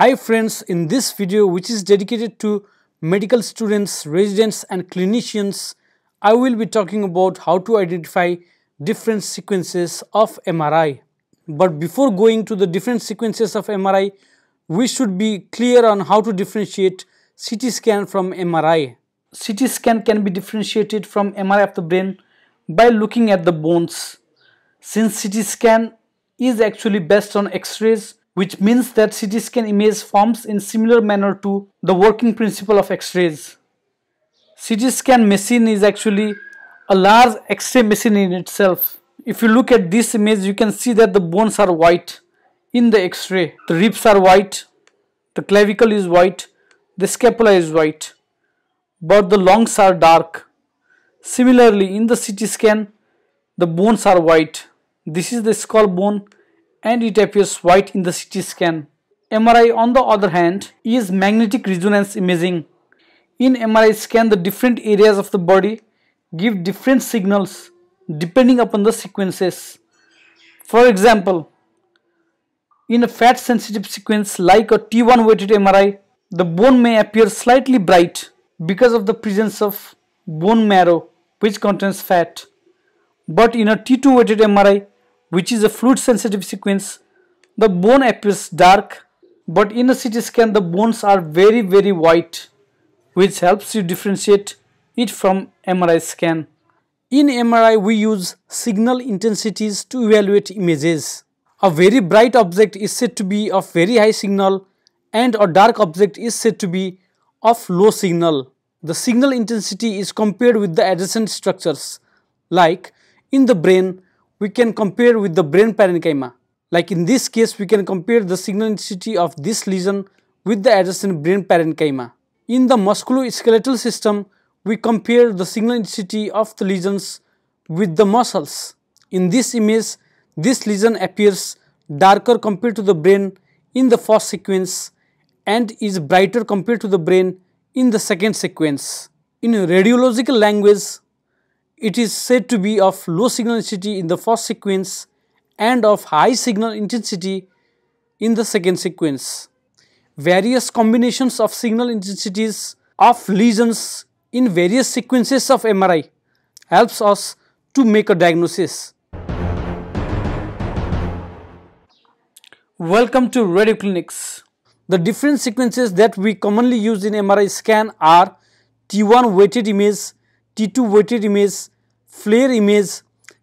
Hi friends, in this video which is dedicated to medical students, residents and clinicians, I will be talking about how to identify different sequences of MRI. But before going to the different sequences of MRI, we should be clear on how to differentiate CT scan from MRI. CT scan can be differentiated from MRI of the brain by looking at the bones. Since CT scan is actually based on X-rays, which means that CT scan image forms in similar manner to the working principle of X-rays. CT scan machine is actually a large X-ray machine in itself. If you look at this image, you can see that the bones are white in the X-ray. The ribs are white, the clavicle is white, the scapula is white, but the lungs are dark. Similarly, in the CT scan, the bones are white. This is the skull bone and it appears white in the CT scan. MRI on the other hand is magnetic resonance imaging. In MRI scan the different areas of the body give different signals depending upon the sequences. For example, in a fat sensitive sequence like a T1 weighted MRI, the bone may appear slightly bright because of the presence of bone marrow which contains fat. But in a T2 weighted MRI, which is a fluid sensitive sequence, the bone appears dark but in a CT scan the bones are very very white which helps you differentiate it from MRI scan. In MRI we use signal intensities to evaluate images. A very bright object is said to be of very high signal and a dark object is said to be of low signal. The signal intensity is compared with the adjacent structures like in the brain we can compare with the brain parenchyma. Like in this case, we can compare the signal intensity of this lesion with the adjacent brain parenchyma. In the musculoskeletal system, we compare the signal intensity of the lesions with the muscles. In this image, this lesion appears darker compared to the brain in the first sequence and is brighter compared to the brain in the second sequence. In radiological language, it is said to be of low signal intensity in the first sequence and of high signal intensity in the second sequence. Various combinations of signal intensities of lesions in various sequences of MRI helps us to make a diagnosis. Welcome to Radio Clinics. The different sequences that we commonly use in MRI scan are T1 weighted image, T2 weighted image, FLAIR image,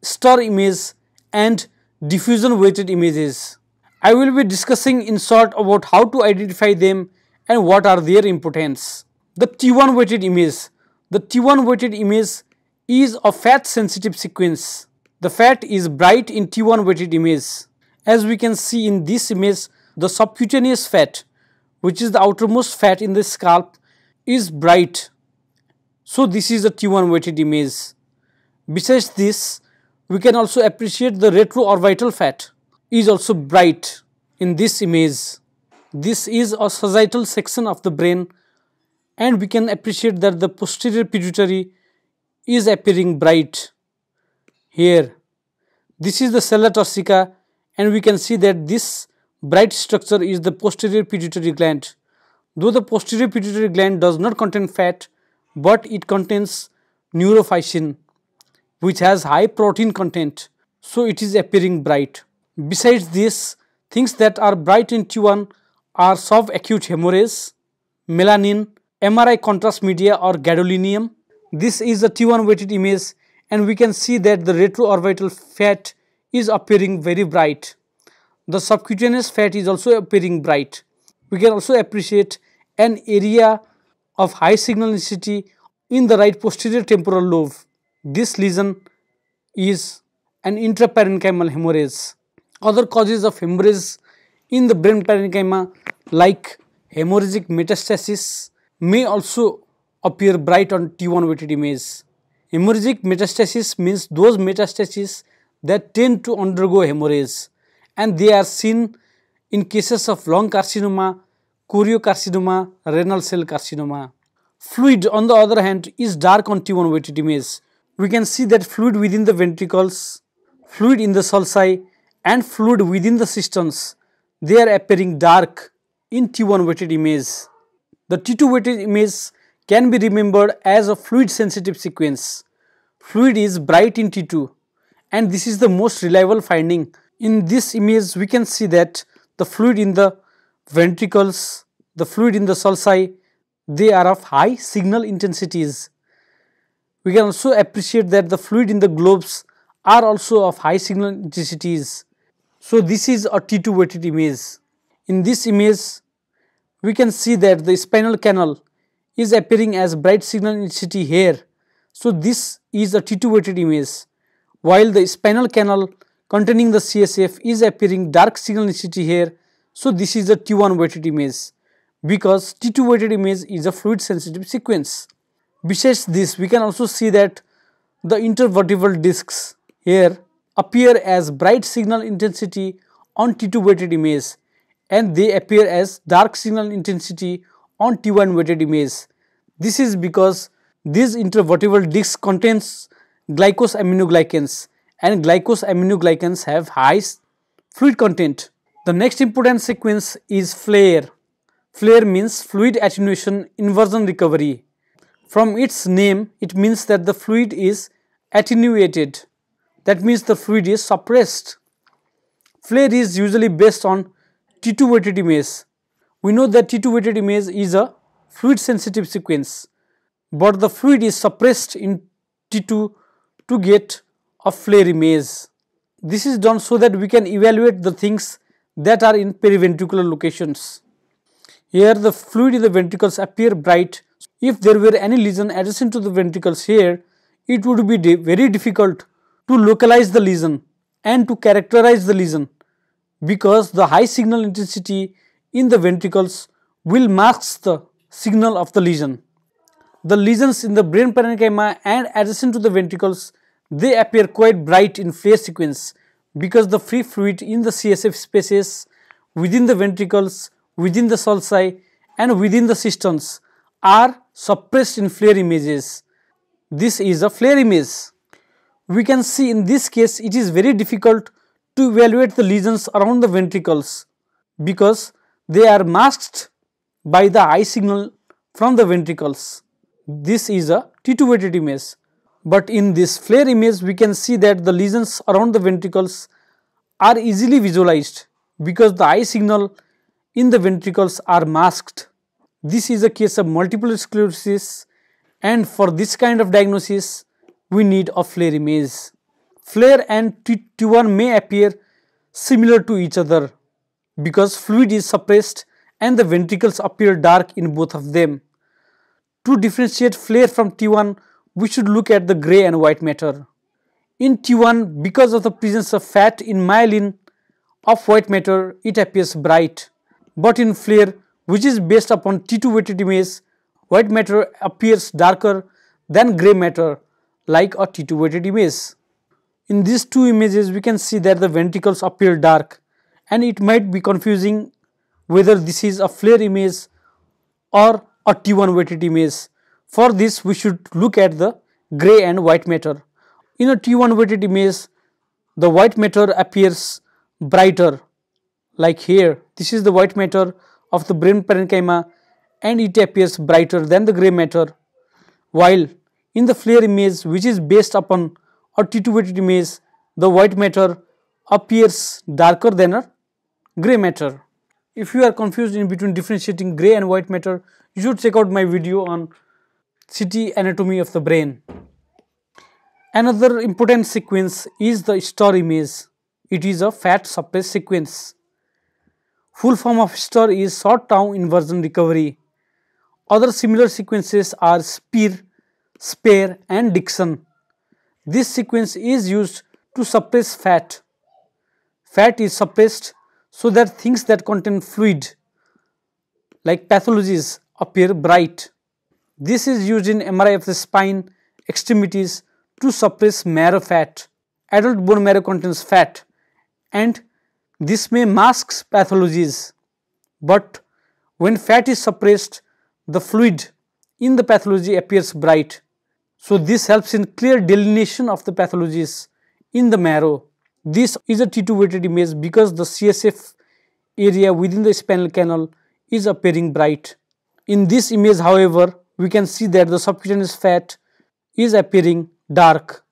STIR image and diffusion weighted images. I will be discussing in short about how to identify them and what are their importance. The T1 weighted image. The T1 weighted image is a fat sensitive sequence. The fat is bright in T1 weighted image. As we can see in this image, the subcutaneous fat, which is the outermost fat in the scalp, is bright. So this is a T1 weighted image. Besides this, we can also appreciate the retroorbital fat is also bright in this image. This is a sagittal section of the brain and we can appreciate that the posterior pituitary is appearing bright here. This is the sella turcica and we can see that this bright structure is the posterior pituitary gland. Though the posterior pituitary gland does not contain fat but it contains neurophysin which has high protein content so it is appearing bright. Besides this, things that are bright in T1 are subacute hemorrhage, melanin, MRI contrast media or gadolinium. This is a T1 weighted image and we can see that the retroorbital fat is appearing very bright. The subcutaneous fat is also appearing bright. We can also appreciate an area of high signal intensity in the right posterior temporal lobe. This lesion is an intraparenchymal hemorrhage. Other causes of hemorrhage in the brain parenchyma like hemorrhagic metastasis may also appear bright on T1 weighted image. Hemorrhagic metastasis means those metastases that tend to undergo hemorrhage and they are seen in cases of lung carcinoma, choriocarcinoma, renal cell carcinoma. Fluid on the other hand is dark on T1 weighted image we can see that fluid within the ventricles, fluid in the sulci and fluid within the cisterns, they are appearing dark in T1 weighted image. The T2 weighted image can be remembered as a fluid sensitive sequence. Fluid is bright in T2 and this is the most reliable finding. In this image we can see that the fluid in the ventricles, the fluid in the sulci, they are of high signal intensities. We can also appreciate that the fluid in the globes are also of high signal intensities. So this is a T2 weighted image. In this image, we can see that the spinal canal is appearing as bright signal intensity here. So this is a T2 weighted image, while the spinal canal containing the CSF is appearing dark signal intensity here. So this is a T1 weighted image because T2 weighted image is a fluid sensitive sequence. Besides this, we can also see that the intervertebral discs here appear as bright signal intensity on T2 weighted image and they appear as dark signal intensity on T1 weighted image. This is because these intervertebral discs contains glycosaminoglycans and glycosaminoglycans have high fluid content. The next important sequence is FLAIR. FLAIR means fluid attenuation inversion recovery. From its name, it means that the fluid is attenuated. That means the fluid is suppressed. FLAIR is usually based on T2 weighted image. We know that T2 weighted image is a fluid sensitive sequence, but the fluid is suppressed in T2 to get a FLAIR image. This is done so that we can evaluate the things that are in periventricular locations. Here the fluid in the ventricles appear bright. If there were any lesion adjacent to the ventricles here, it would be very difficult to localize the lesion and to characterize the lesion because the high signal intensity in the ventricles will mask the signal of the lesion. The lesions in the brain parenchyma and adjacent to the ventricles they appear quite bright in phase sequence because the free fluid in the CSF spaces within the ventricles, within the sulci and within the cisterns are suppressed in FLAIR images. This is a FLAIR image. We can see in this case it is very difficult to evaluate the lesions around the ventricles because they are masked by the eye signal from the ventricles. This is a T2 weighted image. But in this FLAIR image, we can see that the lesions around the ventricles are easily visualized because the eye signal in the ventricles are masked. This is a case of multiple sclerosis and for this kind of diagnosis, we need a FLAIR image. FLAIR and T1 may appear similar to each other because fluid is suppressed and the ventricles appear dark in both of them. To differentiate FLAIR from T1, we should look at the gray and white matter. In T1, because of the presence of fat in myelin of white matter, it appears bright. But in FLAIR, which is based upon T2 weighted image, white matter appears darker than gray matter like a T2 weighted image. In these two images, we can see that the ventricles appear dark and it might be confusing whether this is a FLAIR image or a T1 weighted image for this, we should look at the gray and white matter. In a T1 weighted image, the white matter appears brighter like here. This is the white matter of the brain parenchyma and it appears brighter than the gray matter. While in the FLAIR image which is based upon a T2 weighted image, the white matter appears darker than a gray matter. If you are confused in between differentiating gray and white matter, you should check out my video on CT anatomy of the brain. Another important sequence is the STIR image. It is a fat suppressed sequence. Full form of STIR is short tau inversion recovery. Other similar sequences are SPIR, SPAIR and Dixon. This sequence is used to suppress fat. Fat is suppressed so that things that contain fluid like pathologies appear bright. This is used in MRI of the spine extremities to suppress marrow fat. Adult bone marrow contains fat and this may mask pathologies. But when fat is suppressed, the fluid in the pathology appears bright. So this helps in clear delineation of the pathologies in the marrow. This is a T2 weighted image because the CSF area within the spinal canal is appearing bright. In this image however, we can see that the subcutaneous fat is appearing dark.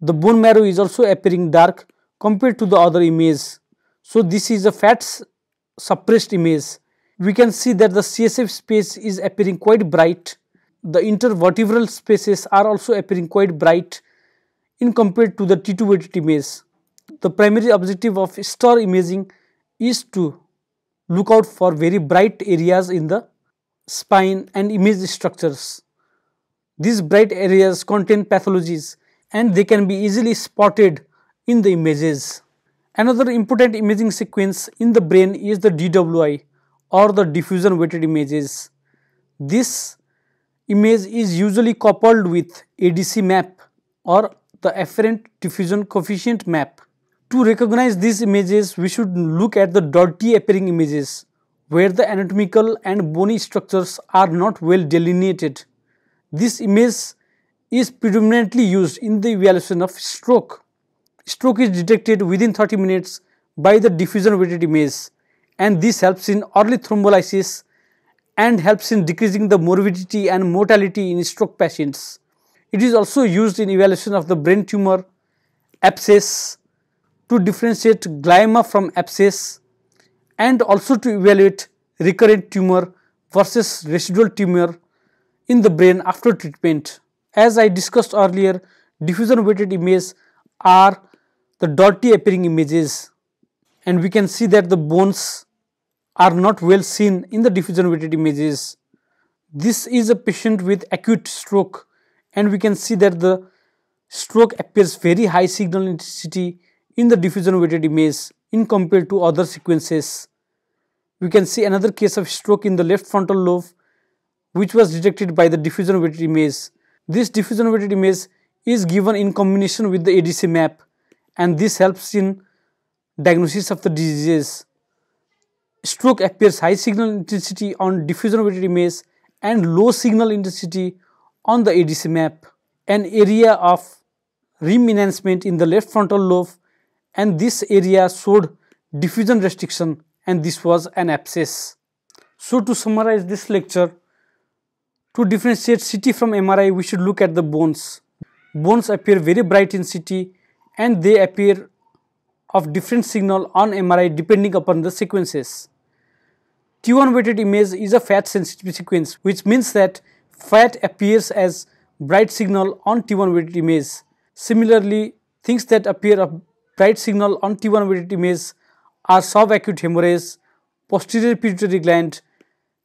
The bone marrow is also appearing dark compared to the other image. So this is a fat suppressed image. We can see that the CSF space is appearing quite bright. The intervertebral spaces are also appearing quite bright in compared to the T2 weighted image. The primary objective of STIR imaging is to look out for very bright areas in the spine and image structures. These bright areas contain pathologies and they can be easily spotted in the images. Another important imaging sequence in the brain is the DWI or the diffusion weighted images. This image is usually coupled with ADC map or the apparent diffusion coefficient map. To recognize these images, we should look at the dirty appearing images where the anatomical and bony structures are not well delineated. This image is predominantly used in the evaluation of stroke. Stroke is detected within 30 minutes by the diffusion weighted image and this helps in early thrombolysis and helps in decreasing the morbidity and mortality in stroke patients. It is also used in evaluation of the brain tumor, abscess, to differentiate glioma from abscess and also to evaluate recurrent tumor versus residual tumor in the brain after treatment. As I discussed earlier, diffusion weighted images are the dirty appearing images and we can see that the bones are not well seen in the diffusion weighted images. This is a patient with acute stroke and we can see that the stroke appears very high signal intensity in the diffusion weighted image in compared to other sequences. We can see another case of stroke in the left frontal lobe which was detected by the diffusion weighted image. This diffusion weighted image is given in combination with the ADC map and this helps in diagnosis of the diseases. Stroke appears high signal intensity on diffusion weighted image and low signal intensity on the ADC map. An area of rim enhancement in the left frontal lobe and this area showed diffusion restriction and this was an abscess. So to summarize this lecture, to differentiate CT from MRI we should look at the bones. Bones appear very bright in CT and they appear of different signal on MRI depending upon the sequences. T1 weighted image is a fat sensitive sequence which means that fat appears as bright signal on T1 weighted image. Similarly, things that appear of bright signal on T1 weighted image are subacute hemorrhage, posterior pituitary gland,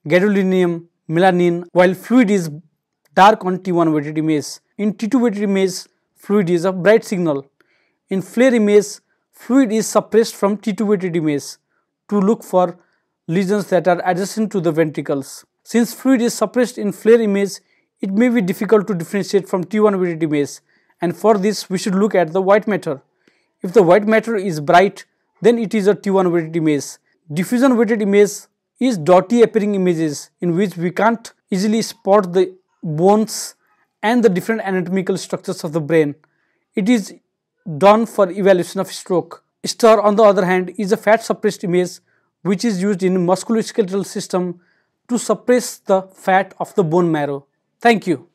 gadolinium, melanin, while fluid is dark on T1 weighted image. In T2 weighted image, fluid is a bright signal. In FLAIR image, fluid is suppressed from T2 weighted image to look for lesions that are adjacent to the ventricles. Since fluid is suppressed in FLAIR image, it may be difficult to differentiate from T1 weighted image and for this we should look at the white matter. If the white matter is bright, then it is a T1 weighted image. Diffusion weighted image is dirty appearing images in which we can't easily spot the bones and the different anatomical structures of the brain. It is done for evaluation of stroke. STIR on the other hand is a fat suppressed image which is used in musculoskeletal system to suppress the fat of the bone marrow. Thank you.